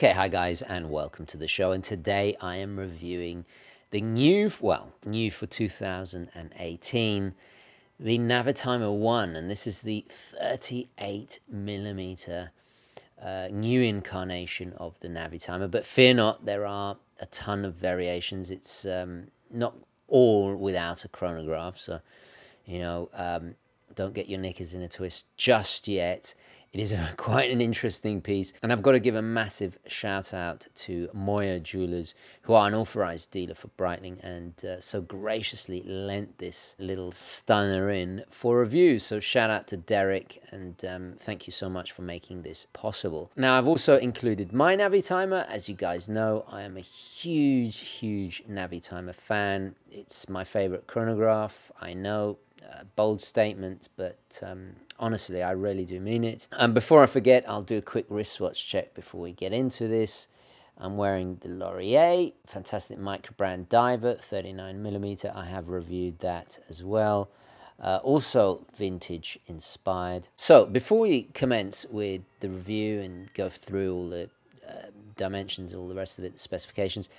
Okay, hi guys, and welcome to the show. And today I am reviewing the new, well, new for 2018, the Navitimer One, and this is the 38 millimeter uh, new incarnation of the Navitimer. But fear not, there are a ton of variations. It's um, not all without a chronograph, so you know, um, don't get your knickers in a twist just yet. It is a, quite an interesting piece. And I've got to give a massive shout out to Moyer Jewelers, who are an authorized dealer for Breitling and uh, so graciously lent this little stunner in for review. So shout out to Derek and um, thank you so much for making this possible. Now, I've also included my Navitimer. As you guys know, I am a huge, huge Navitimer fan. It's my favorite chronograph. I know a bold statement, but um, honestly, I really do mean it. And before I forget, I'll do a quick wristwatch check before we get into this. I'm wearing the Lorier, fantastic micro brand diver, 39 millimeter. I have reviewed that as well. Uh, also vintage inspired. So before we commence with the review and go through all the uh, dimensions, all the rest of it, the specifications,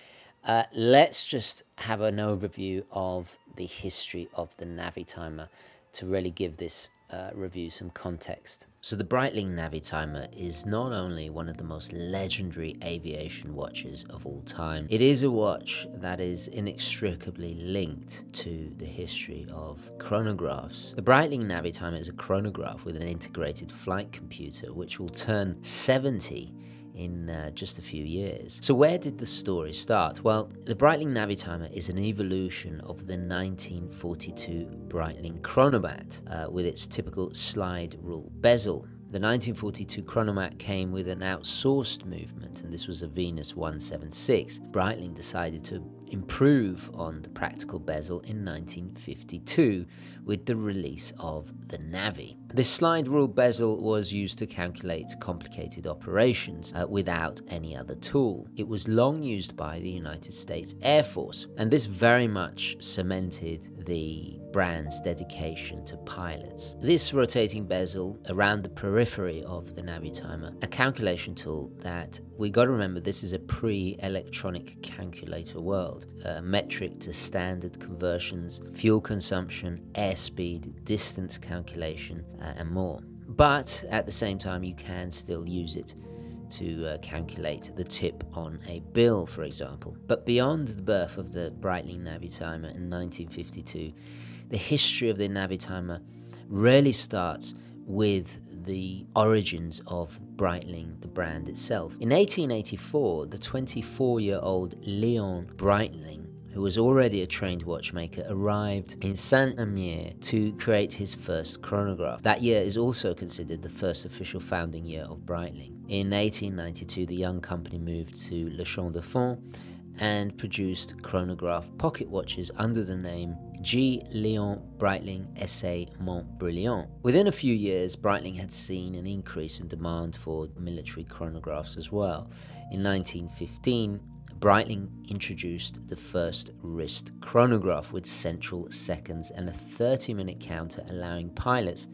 uh, let's just have an overview of the history of the Navitimer to really give this uh, review some context. So the Breitling Navitimer is not only one of the most legendary aviation watches of all time, it is a watch that is inextricably linked to the history of chronographs. The Breitling Navitimer is a chronograph with an integrated flight computer which will turn 70 in uh, just a few years. So where did the story start? Well, the Breitling Navitimer is an evolution of the 1942 Breitling Chronomat uh, with its typical slide rule bezel. The 1942 Chronomat came with an outsourced movement, and this was a Venus 176. Breitling decided to improve on the practical bezel in 1952 with the release of the Navi. This slide rule bezel was used to calculate complicated operations uh, without any other tool. It was long used by the United States Air Force, and this very much cemented the brand's dedication to pilots. This rotating bezel around the periphery of the Navitimer, a calculation tool that we got to remember this is a pre-electronic calculator world, a metric to standard conversions, fuel consumption, airspeed, distance calculation, uh, and more. But at the same time, you can still use it to uh, calculate the tip on a bill, for example. But beyond the birth of the Breitling Navitimer in 1952, the history of the Navitimer really starts with the origins of Breitling, the brand itself. In 1884, the 24 year old Leon Breitling who was already a trained watchmaker, arrived in Saint-Imier to create his first chronograph. That year is also considered the first official founding year of Breitling. In 1892, the young company moved to La Chaux-de-Fonds and produced chronograph pocket watches under the name G. Leon Breitling SA Mont Brilliant. Within a few years, Breitling had seen an increase in demand for military chronographs as well. In 1915, Breitling introduced the first wrist chronograph with central seconds and a 30 minute counter allowing pilots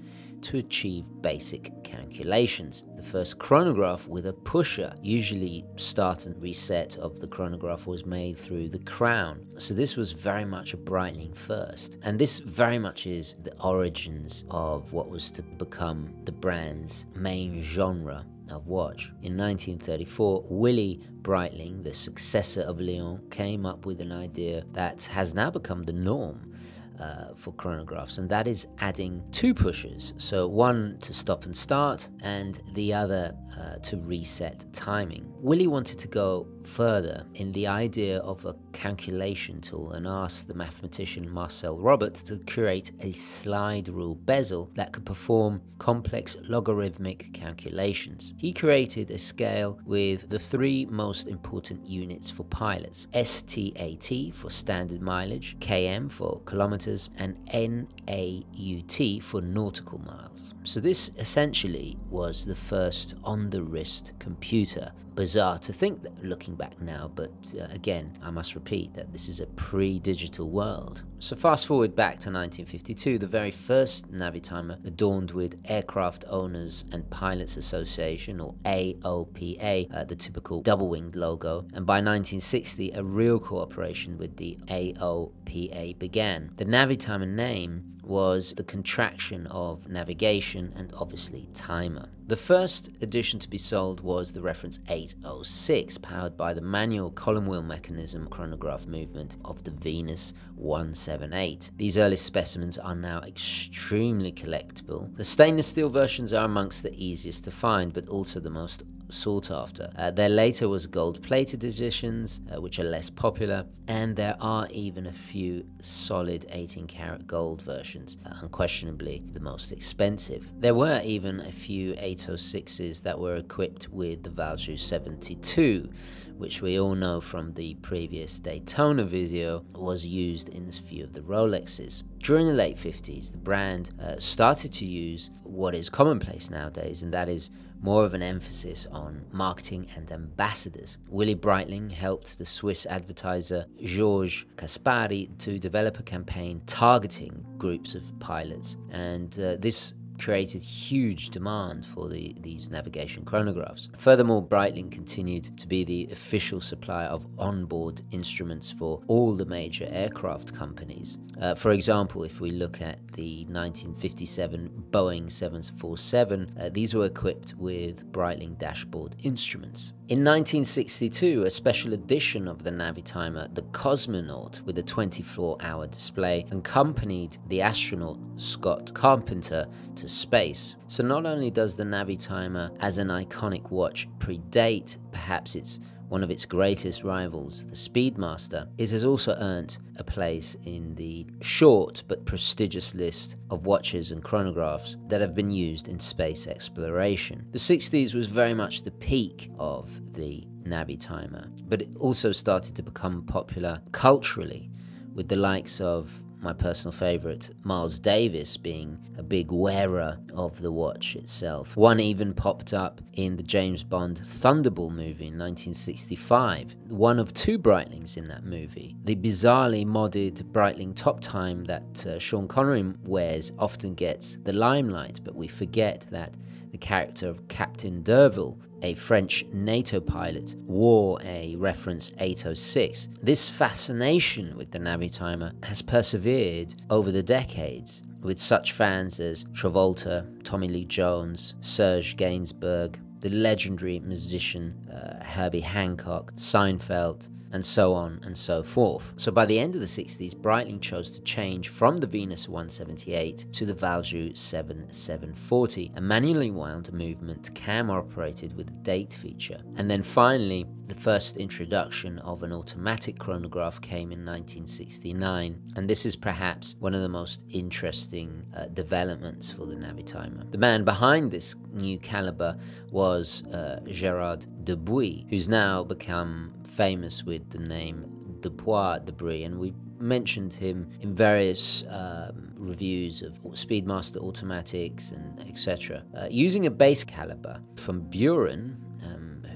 to achieve basic calculations. The first chronograph with a pusher, usually start and reset of the chronograph, was made through the crown. So this was very much a Breitling first. And this very much is the origins of what was to become the brand's main genre of watch. In 1934, Willy Breitling, the successor of Leon, came up with an idea that has now become the norm uh, for chronographs, and that is adding two pushers. So one to stop and start, and the other uh, to reset timing. Willy wanted to go further in the idea of a calculation tool and asked the mathematician Marcel Robert to create a slide rule bezel that could perform complex logarithmic calculations. He created a scale with the three most important units for pilots STAT for standard mileage, KM for kilometers kilometers, and NAUT for nautical miles. So this essentially was the first on-the-wrist computer. Bizarre to think that looking back now, but uh, again, I must repeat that this is a pre-digital world. So fast forward back to 1952, the very first Navitimer adorned with Aircraft Owners and Pilots Association, or AOPA, uh, the typical double-winged logo, and by 1960, a real cooperation with the AOPA began. The Navitimer name was the contraction of navigation and obviously timer. The first edition to be sold was the reference 806, powered by the manual column wheel mechanism chronograph movement of the Venus 178. These early specimens are now extremely collectible. The stainless steel versions are amongst the easiest to find, but also the most sought after. Uh, there later was gold-plated editions, uh, which are less popular, and there are even a few solid 18 karat gold versions, uh, unquestionably the most expensive. There were even a few 806s that were equipped with the Valjoux 72, which we all know from the previous Daytona video was used in a few of the Rolexes. During the late 50s, the brand uh, started to use what is commonplace nowadays, and that is more of an emphasis on marketing and ambassadors. Willy Breitling helped the Swiss advertiser Georges Caspari to develop a campaign targeting groups of pilots, and uh, this created huge demand for the, these navigation chronographs. Furthermore, Breitling continued to be the official supplier of onboard instruments for all the major aircraft companies. Uh, for example, if we look at the 1957 Boeing 747, uh, these were equipped with Breitling dashboard instruments. In 1962, a special edition of the Navitimer, the Cosmonaut, with a 24 hour display, accompanied the astronaut Scott Carpenter to space. So, not only does the Navitimer as an iconic watch predate perhaps its one of its greatest rivals, the Speedmaster, it has also earned a place in the short but prestigious list of watches and chronographs that have been used in space exploration. The 60s was very much the peak of the Navi timer, but it also started to become popular culturally with the likes of my personal favorite, Miles Davis being a big wearer of the watch itself. One even popped up in the James Bond Thunderball movie in 1965, one of two Breitlings in that movie. The bizarrely modded Breitling top time that uh, Sean Connery wears often gets the limelight, but we forget that the character of Captain Derval a French NATO pilot, wore a reference 806. This fascination with the Navitimer has persevered over the decades, with such fans as Travolta, Tommy Lee Jones, Serge Gainsbourg, the legendary musician uh, Herbie Hancock, Seinfeld, and so on and so forth. So by the end of the 60s, Breitling chose to change from the Venus 178 to the Valjoux 7740, a manually wound movement cam operated with a date feature. And then finally, the first introduction of an automatic chronograph came in 1969, and this is perhaps one of the most interesting uh, developments for the Navitimer. The man behind this new caliber was uh, Gerard Dubuis, who's now become famous with the name Dubois Dépraz, and we've mentioned him in various um, reviews of Speedmaster automatics and etc. Uh, using a base caliber from Buren,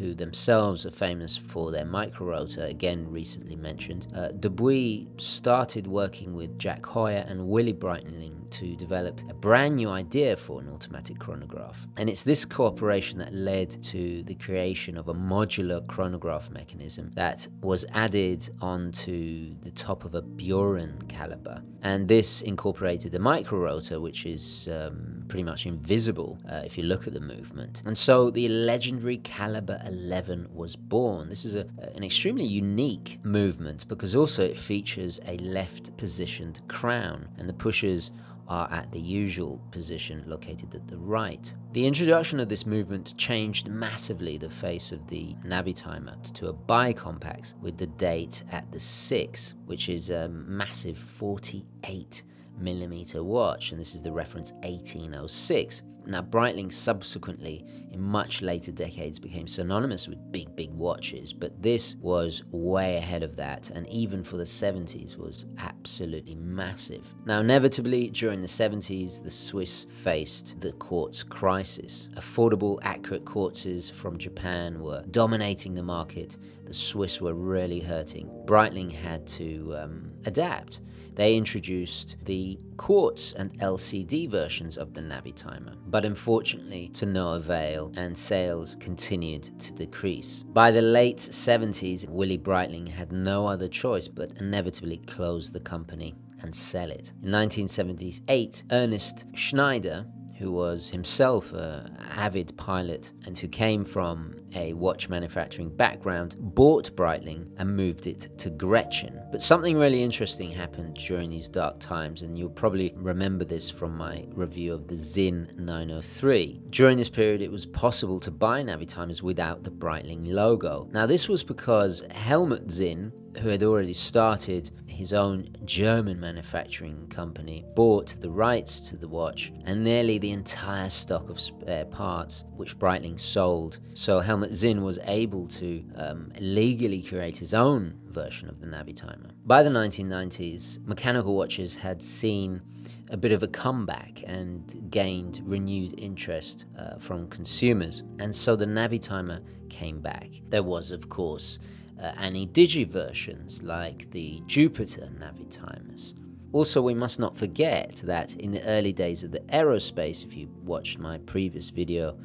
who themselves are famous for their micro rotor, again recently mentioned, uh, Dubuis started working with Jack Heuer and Willy Breitling to develop a brand new idea for an automatic chronograph. And it's this cooperation that led to the creation of a modular chronograph mechanism that was added onto the top of a Buren caliber. And this incorporated the micro rotor, which is um, pretty much invisible uh, if you look at the movement. And so the legendary caliber 11 was born. This is a, an extremely unique movement because also it features a left positioned crown and the pushers are at the usual position located at the right. The introduction of this movement changed massively the face of the Navitimer to a bicompax with the date at the 6, which is a massive 48 millimeter watch, and this is the reference 1806. Now, Breitling subsequently, in much later decades, became synonymous with big, big watches, but this was way ahead of that, and even for the 70s was absolutely massive. Now, inevitably, during the 70s, the Swiss faced the quartz crisis. Affordable, accurate quartzes from Japan were dominating the market. The Swiss were really hurting. Breitling had to um, adapt they introduced the quartz and LCD versions of the Navi timer, but unfortunately to no avail and sales continued to decrease. By the late 70s, Willy Breitling had no other choice but inevitably close the company and sell it. In 1978, Ernest Schneider who was himself an avid pilot and who came from a watch manufacturing background, bought Breitling and moved it to Grenchen. But something really interesting happened during these dark times, and you'll probably remember this from my review of the Sinn 903. During this period, it was possible to buy Navitimers without the Breitling logo. Now, this was because Helmut Sinn, who had already started his own German manufacturing company, bought the rights to the watch and nearly the entire stock of spare parts which Breitling sold. So Helmut Sinn was able to um, legally create his own version of the Navitimer. By the 1990s, mechanical watches had seen a bit of a comeback and gained renewed interest uh, from consumers, and so the Navitimer came back. There was, of course, uh, Ana-Digi versions like the Jupiter Navitimers. Also, we must not forget that in the early days of the aerospace, if you watched my previous video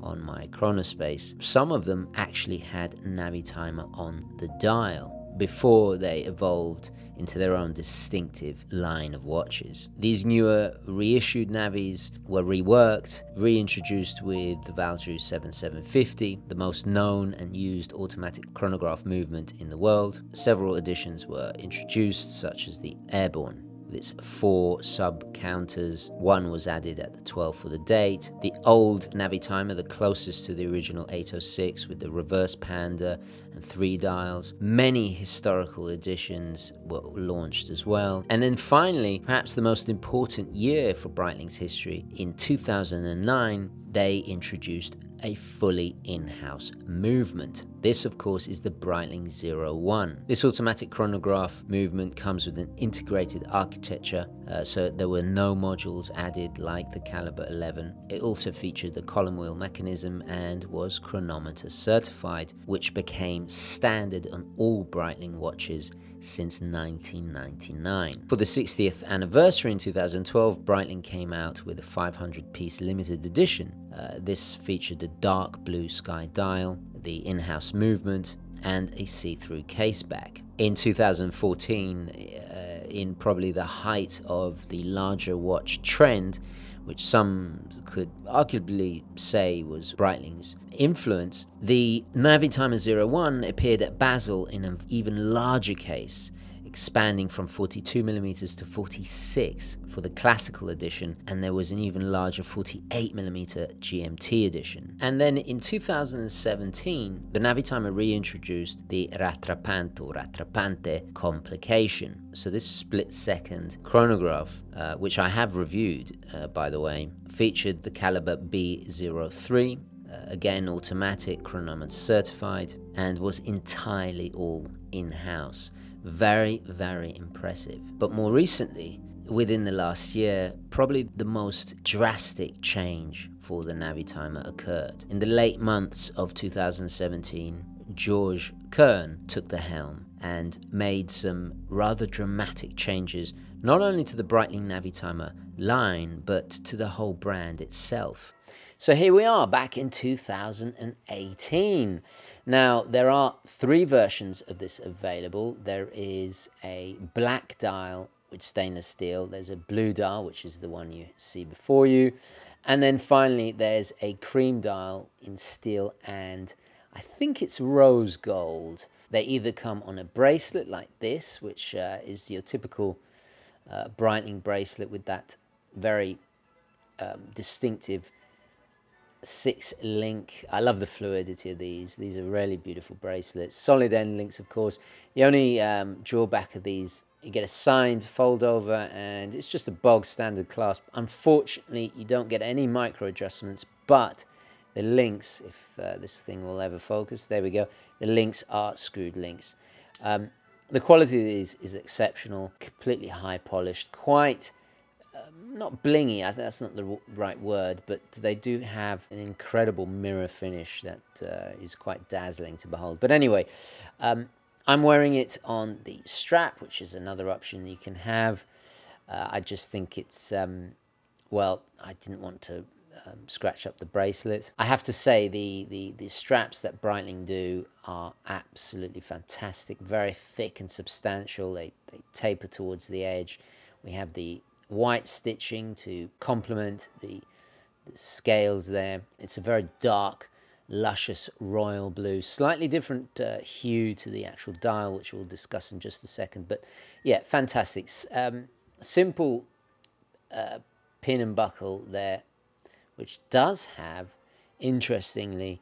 on my Chronospace, some of them actually had Navitimer on the dial before they evolved into their own distinctive line of watches. These newer reissued navis were reworked, reintroduced with the Valjoux 7750, the most known and used automatic chronograph movement in the world. Several additions were introduced, such as the Airborne its four sub counters. One was added at the 12th for the date. The old Navitimer, the closest to the original 806 with the reverse panda and three dials. Many historical editions were launched as well. And then finally, perhaps the most important year for Breitling's history, in 2009, they introduced a fully in-house movement. This, of course, is the Breitling 01. This automatic chronograph movement comes with an integrated architecture, uh, so there were no modules added like the Caliber 11. It also featured the column wheel mechanism and was chronometer certified, which became standard on all Breitling watches since 1999. For the 60th anniversary in 2012, Breitling came out with a 500 piece limited edition. Uh, this featured the dark blue sky dial, the in-house movement, and a see-through case back. In 2014, uh, in probably the height of the larger watch trend, which some could arguably say was Breitling's influence, the Navitimer 01 appeared at Basel in an even larger case expanding from 42mm to 46 for the classical edition, and there was an even larger 48mm GMT edition. And then in 2017, the Navitimer reintroduced the rattrapanto, rattrapante complication. So this split second chronograph, uh, which I have reviewed, uh, by the way, featured the caliber B03, uh, again automatic chronometer certified and was entirely all in-house very, very impressive. But more recently, within the last year, probably the most drastic change for the Navitimer occurred. In the late months of 2017, Georges Kern took the helm and made some rather dramatic changes, not only to the Breitling Navitimer line, but to the whole brand itself. So here we are back in 2018. Now, there are three versions of this available. There is a black dial with stainless steel. There's a blue dial, which is the one you see before you. And then finally, there's a cream dial in steel and I think it's rose gold. They either come on a bracelet like this, which uh, is your typical uh, Breitling bracelet with that very um, distinctive six link. I love the fluidity of these. These are really beautiful bracelets. Solid end links, of course. The only um, drawback of these you get a signed fold over and it's just a bog standard clasp. Unfortunately, you don't get any micro adjustments, but the links, if uh, this thing will ever focus, there we go. The links are screwed links. Um, the quality of these is exceptional, completely high polished, quite not blingy, I think that's not the right word, but they do have an incredible mirror finish that uh, is quite dazzling to behold. But anyway, um, I'm wearing it on the strap, which is another option you can have. Uh, I just think it's, um, well, I didn't want to um, scratch up the bracelet. I have to say the, the, the straps that Breitling do are absolutely fantastic, very thick and substantial. They, they taper towards the edge. We have the white stitching to complement the, the scales there. It's a very dark luscious royal blue. Slightly different uh, hue to the actual dial, which we'll discuss in just a second. But yeah, fantastic. Um, simple uh, pin and buckle there, which does have, interestingly,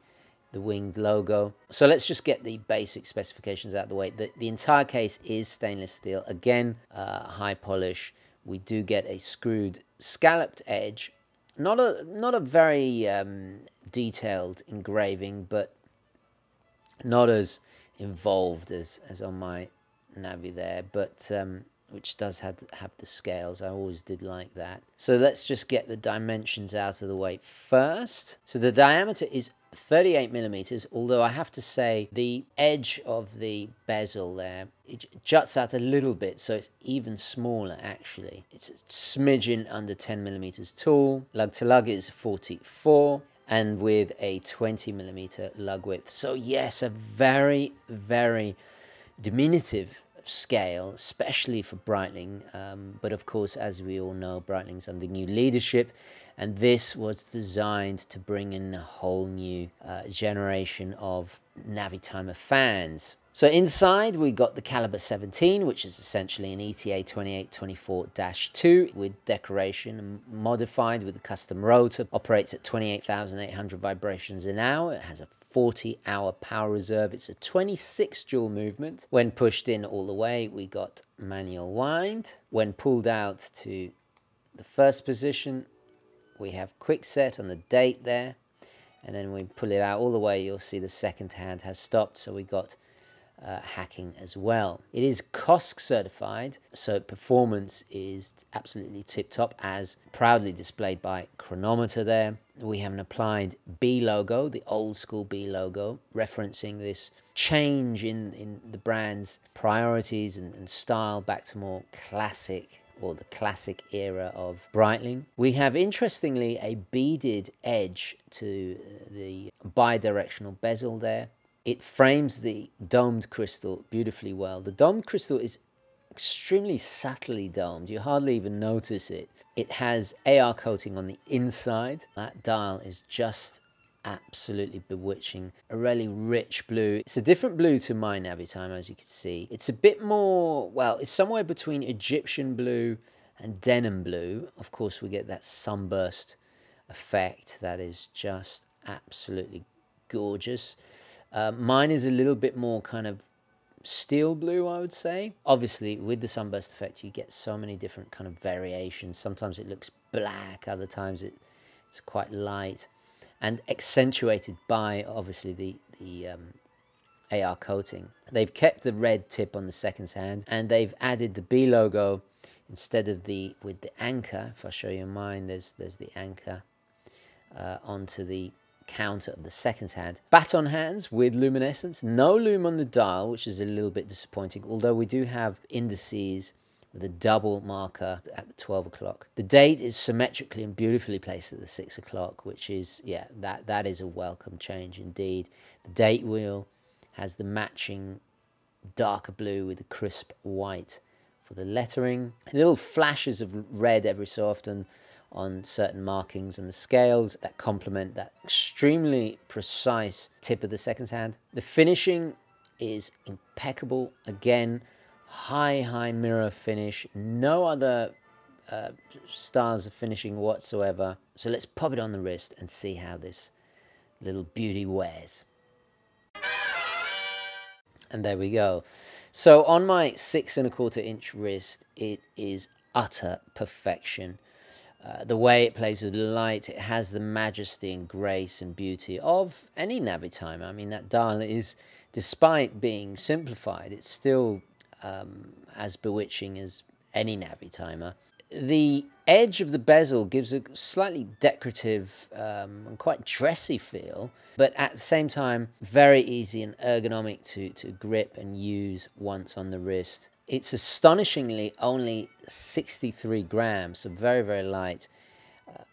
the winged logo. So let's just get the basic specifications out of the way. The, the entire case is stainless steel. Again, uh, high polish. We do get a screwed scalloped edge not a not a very um, detailed engraving, but not as involved as, as on my Navi there, but um, which does have, have the scales. I always did like that. So let's just get the dimensions out of the way first. So the diameter is 38 millimeters, although I have to say the edge of the bezel there, it juts out a little bit, so it's even smaller actually. It's a smidgen under 10 millimeters tall. Lug to lug is 44 and with a 20 millimeter lug width. So yes, a very, very diminutive scale, especially for Breitling. Um, but of course, as we all know, Breitling's under new leadership, and this was designed to bring in a whole new uh, generation of Navitimer fans. So inside we got the caliber 17, which is essentially an ETA 2824-2 with decoration modified with a custom rotor. Operates at 28,800 vibrations an hour. It has a 40 hour power reserve. It's a 26 dual movement. When pushed in all the way, we got manual wind. When pulled out to the first position, we have quick set on the date there. And then we pull it out all the way, you'll see the second hand has stopped. So we got uh, hacking as well. It is COSC certified, so performance is absolutely tip top as proudly displayed by chronometer there. We have an applied B logo, the old school B logo, referencing this change in, in the brand's priorities and, and style back to more classic or the classic era of Breitling. We have, interestingly, a beaded edge to uh, the bidirectional bezel there. It frames the domed crystal beautifully well. The domed crystal is extremely subtly domed. You hardly even notice it. It has AR coating on the inside. That dial is just absolutely bewitching. A really rich blue. It's a different blue to mine my Navitimer, as you can see. It's a bit more, well, it's somewhere between Egyptian blue and denim blue. Of course, we get that sunburst effect that is just absolutely gorgeous. Uh, mine is a little bit more kind of steel blue, I would say. Obviously, with the sunburst effect, you get so many different kind of variations. Sometimes it looks black, other times it, it's quite light, and accentuated by, obviously, the, the um, AR coating. They've kept the red tip on the seconds hand, and they've added the B logo instead of the, with the anchor, if I show you mine, there's, there's the anchor uh, onto the counter of the second hand. Baton hands with luminescence, no lume on the dial, which is a little bit disappointing, although we do have indices with a double marker at the 12 o'clock. The date is symmetrically and beautifully placed at the 6 o'clock, which is, yeah, that, that is a welcome change indeed. The date wheel has the matching darker blue with the crisp white for the lettering. Little flashes of red every so often on certain markings and the scales that complement that extremely precise tip of the seconds hand. The finishing is impeccable. Again, high, high mirror finish. No other uh, of finishing whatsoever. So let's pop it on the wrist and see how this little beauty wears. And there we go. So on my six and a quarter inch wrist, it is utter perfection. Uh, the way it plays with light, it has the majesty and grace and beauty of any Navitimer. I mean, that dial is, despite being simplified, it's still um, as bewitching as any Navi timer. The edge of the bezel gives a slightly decorative um, and quite dressy feel, but at the same time, very easy and ergonomic to, to grip and use once on the wrist. It's astonishingly only 63 grams, so very, very light. Uh,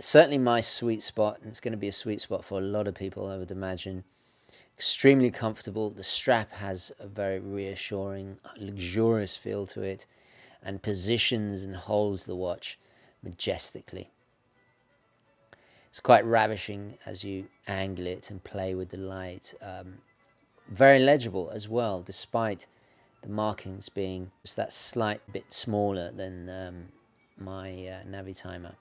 certainly my sweet spot, and it's going to be a sweet spot for a lot of people, I would imagine. Extremely comfortable. The strap has a very reassuring, luxurious feel to it and positions and holds the watch majestically. It's quite ravishing as you angle it and play with the light. Um, very legible as well, despite the markings being just that slight bit smaller than um, my uh, Navitimer.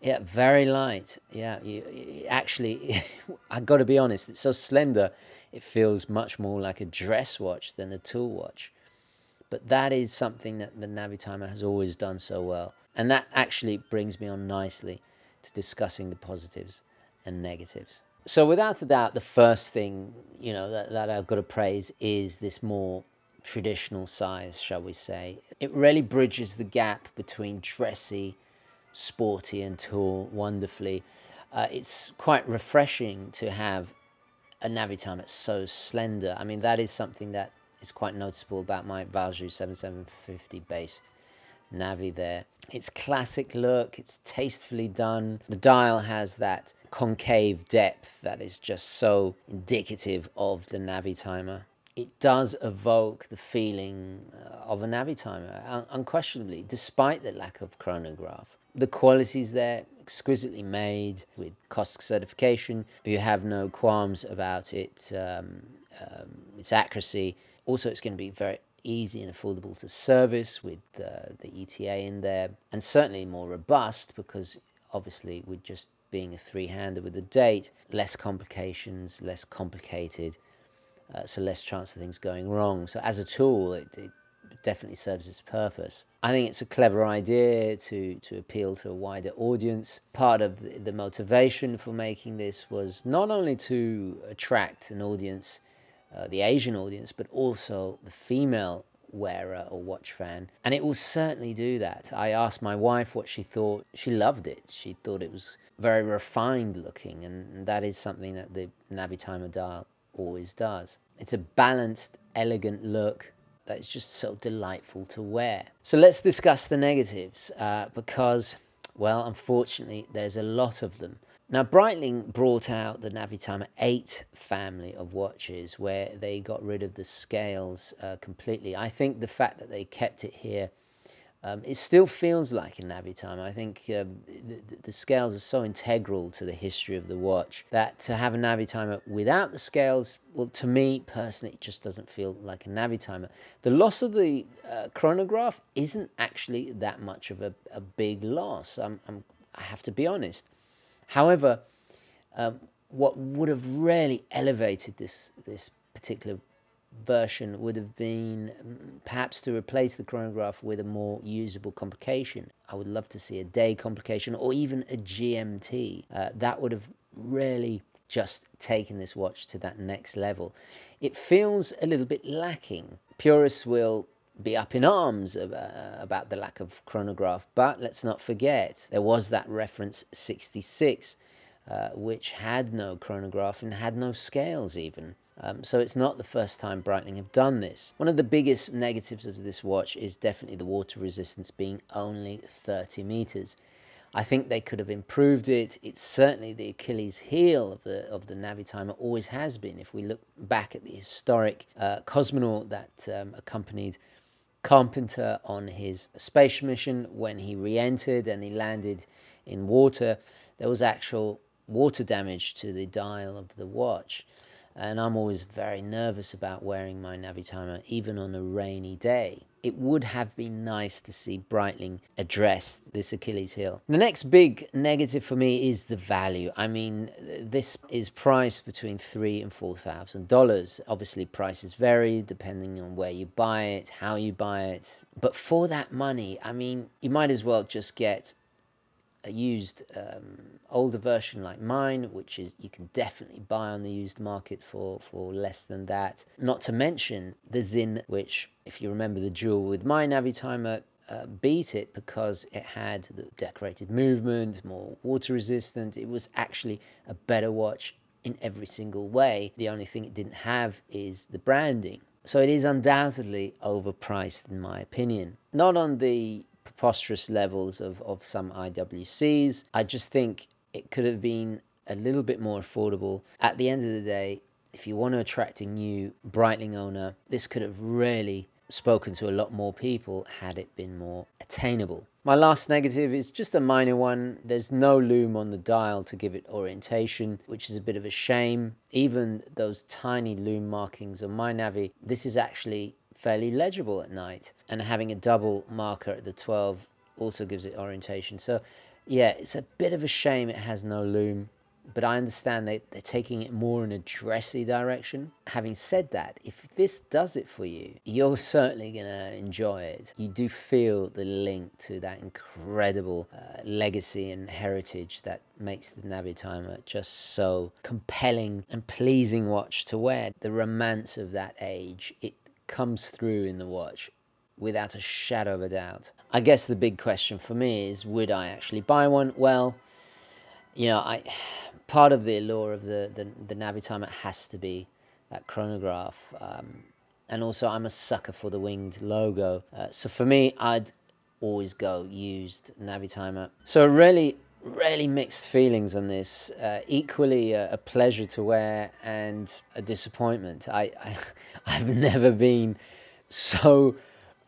Yeah, very light. Yeah, you, you actually, I've got to be honest, it's so slender, it feels much more like a dress watch than a tool watch. But that is something that the Navitimer has always done so well. And that actually brings me on nicely to discussing the positives and negatives. So without a doubt, the first thing, you know, that, that I've got to praise is this more traditional size, shall we say. It really bridges the gap between dressy, sporty and tall wonderfully. Uh, it's quite refreshing to have a Navitimer that's so slender. I mean, that is something that is quite noticeable about my Valjoux 7750 based Navi there. It's classic look, it's tastefully done. The dial has that concave depth that is just so indicative of the Navitimer. It does evoke the feeling uh, of a Navitimer, un unquestionably, despite the lack of chronograph. The quality's there, exquisitely made with COSC certification. You have no qualms about it, um, um, its accuracy also, it's going to be very easy and affordable to service with uh, the ETA in there, and certainly more robust because obviously with just being a three-hander with a date, less complications, less complicated, uh, so less chance of things going wrong. So as a tool, it, it definitely serves its purpose. I think it's a clever idea to, to appeal to a wider audience. Part of the, motivation for making this was not only to attract an audience uh, the Asian audience, but also the female wearer or watch fan. And it will certainly do that. I asked my wife what she thought. She loved it. She thought it was very refined looking, and that is something that the Navitimer dial always does. It's a balanced, elegant look that is just so delightful to wear. So let's discuss the negatives uh, because, well, unfortunately, there's a lot of them. Now, Breitling brought out the Navitimer 8 family of watches where they got rid of the scales uh, completely. I think the fact that they kept it here, um, it still feels like a Navitimer. I think um, the, the, scales are so integral to the history of the watch that to have a Navitimer without the scales, well, to me personally, it just doesn't feel like a Navitimer. The loss of the uh, chronograph isn't actually that much of a, a big loss. I'm, I'm, I have to be honest. However, um, what would have really elevated this, this particular version would have been um, perhaps to replace the chronograph with a more usable complication. I would love to see a day complication or even a GMT. Uh, that would have really just taken this watch to that next level. It feels a little bit lacking. Purists will be up in arms about the lack of chronograph. But let's not forget, there was that reference 66, uh, which had no chronograph and had no scales even. Um, so it's not the first time Breitling have done this. One of the biggest negatives of this watch is definitely the water resistance being only 30 meters. I think they could have improved it. It's certainly the Achilles heel of the of the Navitimer, always has been. If we look back at the historic uh, cosmonaut that um, accompanied Carpenter on his space mission when he re-entered and he landed in water. There was actual water damage to the dial of the watch. And I'm always very nervous about wearing my Navitimer even on a rainy day it would have been nice to see Breitling address this Achilles heel. The next big negative for me is the value. I mean, this is priced between three and four thousand dollars. Obviously, prices vary depending on where you buy it, how you buy it. But for that money, I mean, you might as well just get a used um, older version like mine, which is you can definitely buy on the used market for, for less than that. Not to mention the Sinn, which if you remember the jewel with my Navitimer, uh, beat it because it had the decorated movement, more water resistant. It was actually a better watch in every single way. The only thing it didn't have is the branding. So it is undoubtedly overpriced in my opinion. Not on the preposterous levels of, of some IWCs. I just think it could have been a little bit more affordable. At the end of the day, if you want to attract a new Breitling owner, this could have really spoken to a lot more people had it been more attainable. My last negative is just a minor one. There's no lume on the dial to give it orientation, which is a bit of a shame. Even those tiny lume markings on my Navi, this is actually fairly legible at night. And having a double marker at the 12 also gives it orientation. So yeah, it's a bit of a shame it has no lume, but I understand they, they're taking it more in a dressy direction. Having said that, if this does it for you, you're certainly gonna enjoy it. You do feel the link to that incredible uh, legacy and heritage that makes the Navi Navitimer just so compelling and pleasing watch to wear. The romance of that age, it comes through in the watch without a shadow of a doubt. I guess the big question for me is would I actually buy one? Well, you know, I part of the allure of the, the, the Navitimer has to be that chronograph. Um, and also, I'm a sucker for the winged logo. Uh, so for me, I'd always go used Navitimer. So really really mixed feelings on this. Uh, equally a, a, pleasure to wear and a disappointment. I, I have never been so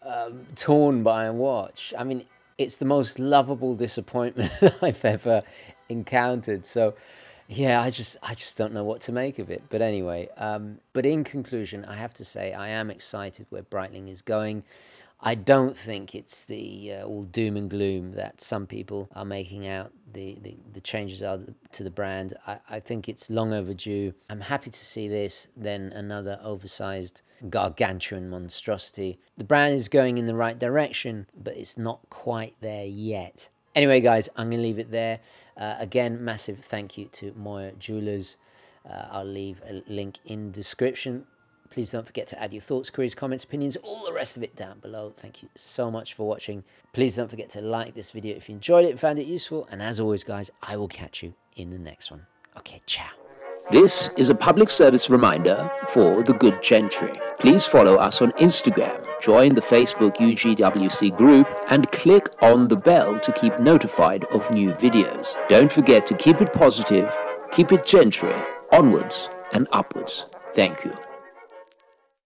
um, torn by a watch. I mean, it's the most lovable disappointment I've ever encountered. So, yeah, I just I just don't know what to make of it. But anyway, um, but in conclusion, I have to say I am excited where Breitling is going. I don't think it's the uh, all doom and gloom that some people are making out. The, the, the changes are to the brand. I, I think it's long overdue. I'm happy to see this, then another oversized gargantuan monstrosity. The brand is going in the right direction, but it's not quite there yet. Anyway, guys, I'm going to leave it there. Uh, again, massive thank you to Moyer Jewelers. Uh, I'll leave a link in description. Please don't forget to add your thoughts, queries, comments, opinions, all the rest of it down below. Thank you so much for watching. Please don't forget to like this video if you enjoyed it and found it useful. And as always, guys, I will catch you in the next one. Okay, ciao. This is a public service reminder for the good gentry. Please follow us on Instagram, join the Facebook UGWC group, and click on the bell to keep notified of new videos. Don't forget to keep it positive, keep it gentry, onwards and upwards. Thank you.